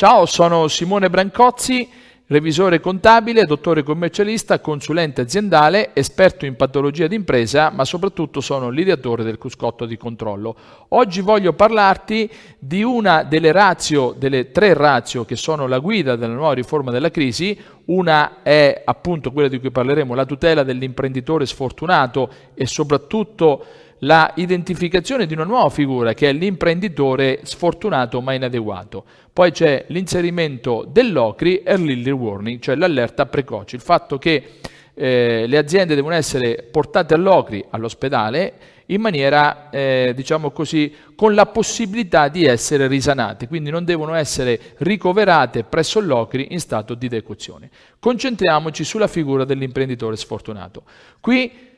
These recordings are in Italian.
Ciao, sono Simone Brancozzi, revisore contabile, dottore commercialista, consulente aziendale, esperto in patologia d'impresa, ma soprattutto sono l'ideatore del cruscotto di controllo. Oggi voglio parlarti di una delle razio, delle tre razio che sono la guida della nuova riforma della crisi. Una è appunto quella di cui parleremo, la tutela dell'imprenditore sfortunato e soprattutto la identificazione di una nuova figura che è l'imprenditore sfortunato ma inadeguato. Poi c'è l'inserimento dell'OCRI e l'early warning, cioè l'allerta precoce, il fatto che eh, le aziende devono essere portate all'OCRI, all'ospedale, in maniera, eh, diciamo così, con la possibilità di essere risanate, quindi non devono essere ricoverate presso l'OCRI in stato di decuzione. Concentriamoci sulla figura dell'imprenditore sfortunato. Qui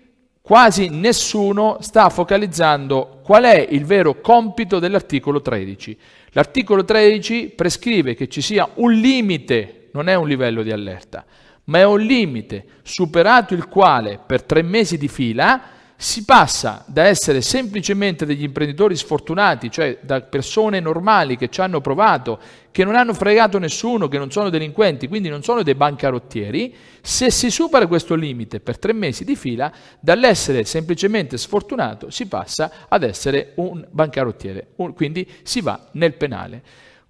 quasi nessuno sta focalizzando qual è il vero compito dell'articolo 13. L'articolo 13 prescrive che ci sia un limite, non è un livello di allerta, ma è un limite superato il quale per tre mesi di fila si passa da essere semplicemente degli imprenditori sfortunati, cioè da persone normali che ci hanno provato, che non hanno fregato nessuno, che non sono delinquenti, quindi non sono dei bancarottieri, se si supera questo limite per tre mesi di fila, dall'essere semplicemente sfortunato si passa ad essere un bancarottiere, quindi si va nel penale.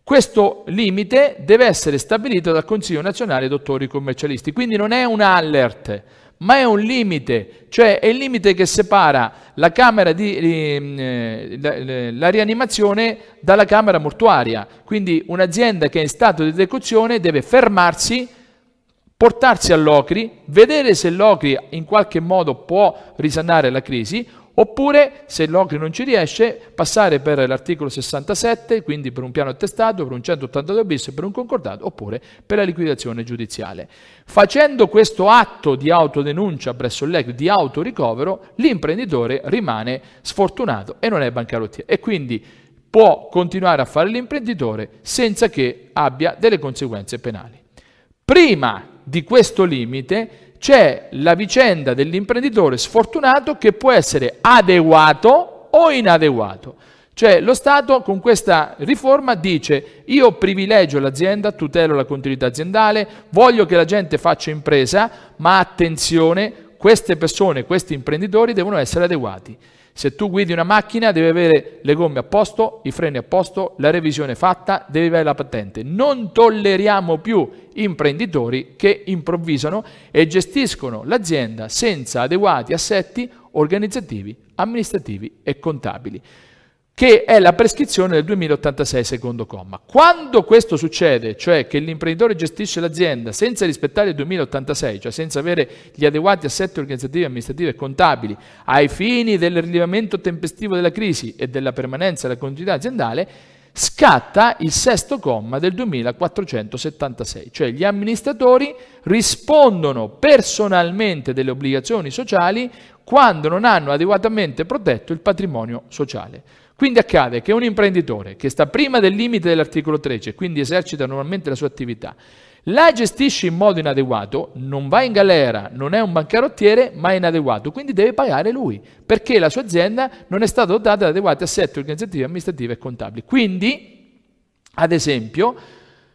Questo limite deve essere stabilito dal Consiglio nazionale dottori commercialisti, quindi non è un alert, ma è un limite, cioè è il limite che separa la, camera di, eh, la, la rianimazione dalla camera mortuaria. Quindi un'azienda che è in stato di decozione deve fermarsi, portarsi all'OCRI, vedere se l'OCRI in qualche modo può risanare la crisi Oppure, se l'OCRI non ci riesce, passare per l'articolo 67, quindi per un piano attestato, per un 182 bis, per un concordato, oppure per la liquidazione giudiziale. Facendo questo atto di autodenuncia presso l'ECRI, di autoricovero, l'imprenditore rimane sfortunato e non è bancarottiere. E quindi può continuare a fare l'imprenditore senza che abbia delle conseguenze penali. Prima di questo limite c'è la vicenda dell'imprenditore sfortunato che può essere adeguato o inadeguato. Cioè lo Stato con questa riforma dice io privilegio l'azienda, tutelo la continuità aziendale, voglio che la gente faccia impresa, ma attenzione, queste persone, questi imprenditori devono essere adeguati. Se tu guidi una macchina devi avere le gomme a posto, i freni a posto, la revisione fatta, devi avere la patente. Non tolleriamo più imprenditori che improvvisano e gestiscono l'azienda senza adeguati assetti organizzativi, amministrativi e contabili che è la prescrizione del 2086 secondo comma. Quando questo succede, cioè che l'imprenditore gestisce l'azienda senza rispettare il 2086, cioè senza avere gli adeguati assetti organizzativi, amministrativi e contabili ai fini del rilevamento tempestivo della crisi e della permanenza della continuità aziendale, scatta il sesto comma del 2476, cioè gli amministratori rispondono personalmente delle obbligazioni sociali quando non hanno adeguatamente protetto il patrimonio sociale. Quindi accade che un imprenditore che sta prima del limite dell'articolo 13 e quindi esercita normalmente la sua attività, la gestisce in modo inadeguato, non va in galera, non è un bancarottiere, ma è inadeguato, quindi deve pagare lui, perché la sua azienda non è stata dotata di adeguati assetti organizzativi, amministrativi e contabili. Quindi, ad esempio,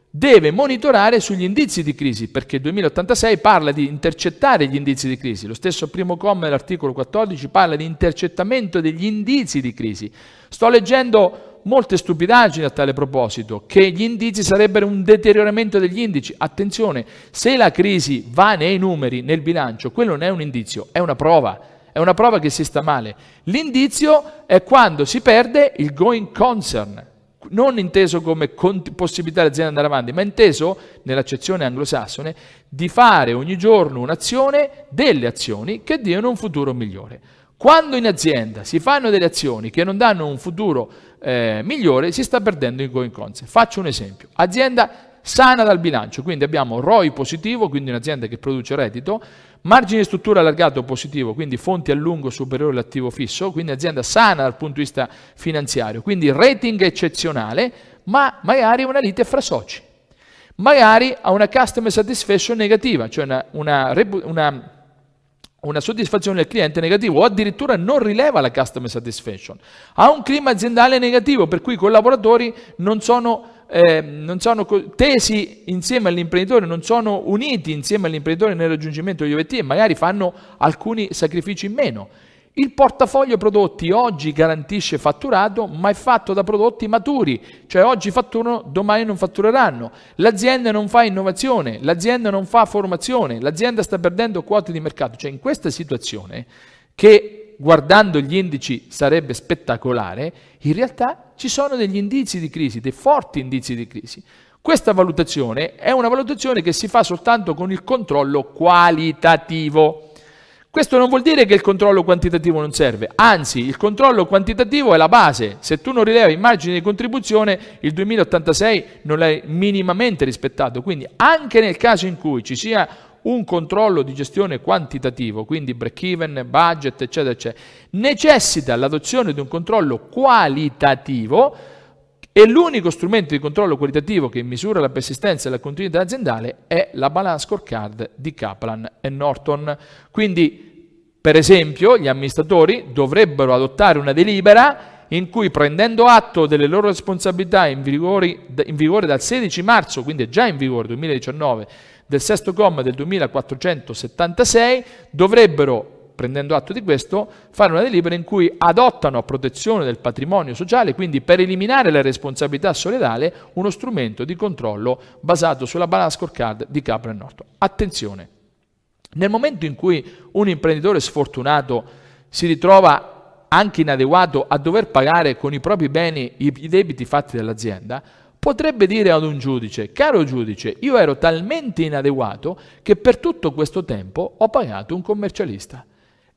deve monitorare sugli indizi di crisi, perché il 2086 parla di intercettare gli indizi di crisi. Lo stesso primo comma dell'articolo 14 parla di intercettamento degli indizi di crisi. Sto leggendo molte stupidaggini a tale proposito, che gli indizi sarebbero un deterioramento degli indici. Attenzione, se la crisi va nei numeri, nel bilancio, quello non è un indizio, è una prova. È una prova che si sta male. L'indizio è quando si perde il going concern, non inteso come possibilità dell'azienda di andare avanti, ma inteso, nell'accezione anglosassone, di fare ogni giorno un'azione, delle azioni che diano un futuro migliore. Quando in azienda si fanno delle azioni che non danno un futuro eh, migliore, si sta perdendo il going. Faccio un esempio. Azienda sana dal bilancio, quindi abbiamo ROI positivo, quindi un'azienda che produce reddito, margine di struttura allargato positivo, quindi fonti a lungo superiore all'attivo fisso, quindi azienda sana dal punto di vista finanziario, quindi rating eccezionale, ma magari una lite fra soci. Magari ha una customer satisfaction negativa, cioè una, una, una una soddisfazione del cliente negativo o addirittura non rileva la customer satisfaction. Ha un clima aziendale negativo per cui i collaboratori non sono eh, non sono tesi insieme all'imprenditore, non sono uniti insieme all'imprenditore nel raggiungimento degli obiettivi e magari fanno alcuni sacrifici in meno. Il portafoglio prodotti oggi garantisce fatturato, ma è fatto da prodotti maturi, cioè oggi fatturano, domani non fattureranno. L'azienda non fa innovazione, l'azienda non fa formazione, l'azienda sta perdendo quote di mercato. Cioè in questa situazione, che guardando gli indici sarebbe spettacolare, in realtà ci sono degli indizi di crisi, dei forti indizi di crisi. Questa valutazione è una valutazione che si fa soltanto con il controllo qualitativo. Questo non vuol dire che il controllo quantitativo non serve, anzi il controllo quantitativo è la base. Se tu non rilevi immagini di contribuzione, il 2086 non l'hai minimamente rispettato. Quindi anche nel caso in cui ci sia un controllo di gestione quantitativo, quindi break even, budget, eccetera, eccetera, necessita l'adozione di un controllo qualitativo e l'unico strumento di controllo qualitativo che misura la persistenza e la continuità aziendale è la balance scorecard di Kaplan e Norton. Quindi per esempio, gli amministratori dovrebbero adottare una delibera in cui prendendo atto delle loro responsabilità in vigore, in vigore dal 16 marzo, quindi è già in vigore 2019, del sesto comma del 2476, dovrebbero prendendo atto di questo, fare una delibera in cui adottano a protezione del patrimonio sociale, quindi per eliminare la responsabilità solidale, uno strumento di controllo basato sulla balance scorecard di Capra e Norton. Attenzione, nel momento in cui un imprenditore sfortunato si ritrova anche inadeguato a dover pagare con i propri beni i debiti fatti dall'azienda, potrebbe dire ad un giudice, caro giudice, io ero talmente inadeguato che per tutto questo tempo ho pagato un commercialista.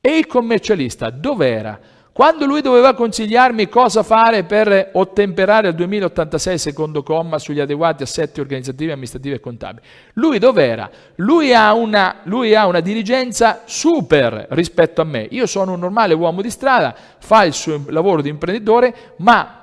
E il commercialista dov'era? Quando lui doveva consigliarmi cosa fare per ottemperare al 2086 secondo comma sugli adeguati assetti organizzativi, amministrativi e contabili, lui dov'era? Lui ha, una, lui ha una dirigenza super rispetto a me. Io sono un normale uomo di strada, fa il suo lavoro di imprenditore, ma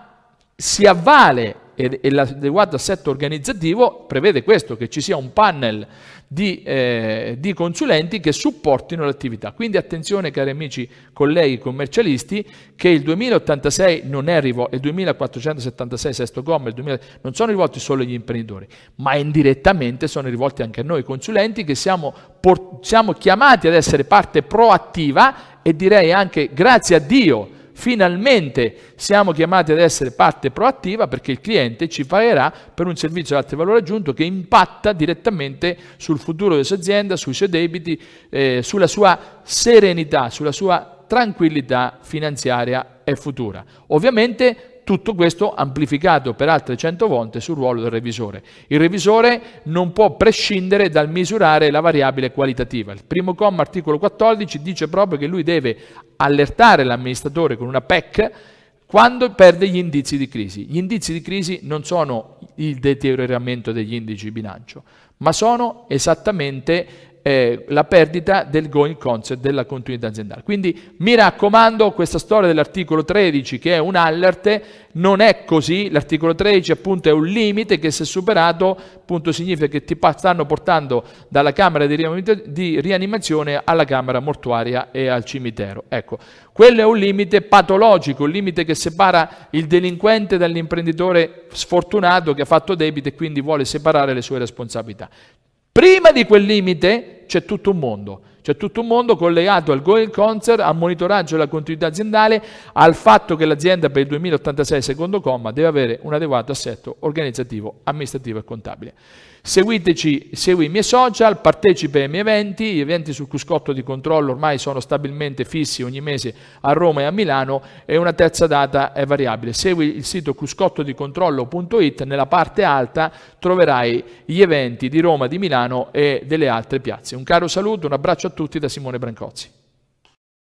si avvale e, e l'adeguato assetto organizzativo prevede questo, che ci sia un panel di, eh, di, consulenti che supportino l'attività. Quindi attenzione cari amici colleghi commercialisti che il 2086 non è rivolto, il 2476 sesto comma, 2000, non sono rivolti solo agli imprenditori, ma indirettamente sono rivolti anche a noi consulenti che siamo, siamo chiamati ad essere parte proattiva e direi anche grazie a Dio finalmente siamo chiamati ad essere parte proattiva perché il cliente ci pagherà per un servizio di alto valore aggiunto che impatta direttamente sul futuro della sua azienda, sui suoi debiti, eh, sulla sua serenità, sulla sua tranquillità finanziaria e futura. Ovviamente tutto questo amplificato per altre 100 volte sul ruolo del revisore. Il revisore non può prescindere dal misurare la variabile qualitativa. Il primo comma, articolo 14, dice proprio che lui deve allertare l'amministratore con una PEC quando perde gli indizi di crisi. Gli indizi di crisi non sono il deterioramento degli indici di bilancio, ma sono esattamente eh, la perdita del going concert della continuità aziendale. Quindi mi raccomando, questa storia dell'articolo 13 che è un alert non è così, l'articolo 13 appunto è un limite che se superato appunto significa che ti stanno portando dalla camera di rianimazione alla camera mortuaria e al cimitero. Ecco, quello è un limite patologico, un limite che separa il delinquente dall'imprenditore sfortunato che ha fatto debito e quindi vuole separare le sue responsabilità. Prima di quel limite c'è tutto un mondo, c'è tutto un mondo collegato al going concert, al monitoraggio della continuità aziendale, al fatto che l'azienda per il 2086 secondo comma deve avere un adeguato assetto organizzativo, amministrativo e contabile. Seguiteci, segui i miei social, partecipe ai miei eventi, gli eventi sul Cuscotto di controllo ormai sono stabilmente fissi ogni mese a Roma e a Milano e una terza data è variabile. Segui il sito cuscottodicontrollo.it, nella parte alta troverai gli eventi di Roma, di Milano e delle altre piazze. Un caro saluto, un abbraccio a tutti da Simone Brancozzi.